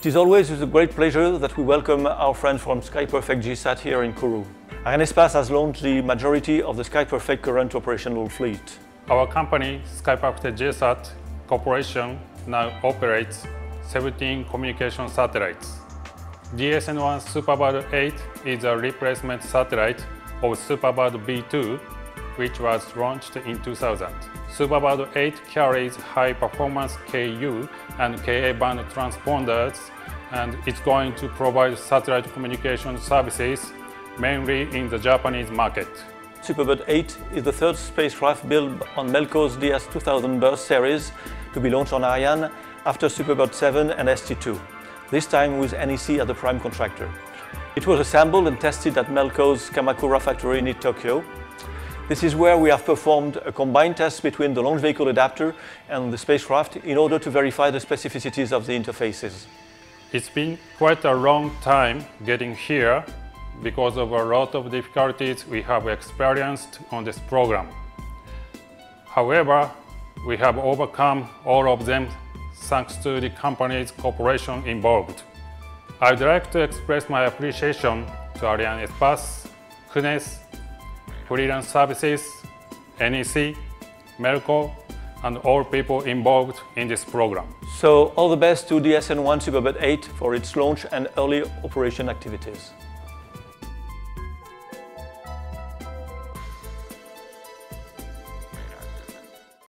It is always with a great pleasure that we welcome our friends from SkyPerfect JSAT here in Kourou. Arianespace has launched the majority of the SkyPerfect current operational fleet. Our company, SkyPerfect JSAT Corporation, now operates 17 communication satellites. DSN-1 SuperBird 8 is a replacement satellite of SuperBird B2, which was launched in 2000. SuperBird 8 carries high-performance Ku and Ka band transponders and it's going to provide satellite communication services mainly in the Japanese market. Superbird 8 is the third spacecraft built on Melco's DS2000 bus series to be launched on Ariane after Superbird 7 and ST2, this time with NEC as the prime contractor. It was assembled and tested at Melco's Kamakura factory in Tokyo. This is where we have performed a combined test between the launch vehicle adapter and the spacecraft in order to verify the specificities of the interfaces. It's been quite a long time getting here because of a lot of difficulties we have experienced on this program. However, we have overcome all of them thanks to the company's cooperation involved. I'd like to express my appreciation to Arianespace, CNES, Freelance Services, NEC, Melco, and all people involved in this program. So all the best to DSN-1 Superbird 8 for its launch and early operation activities.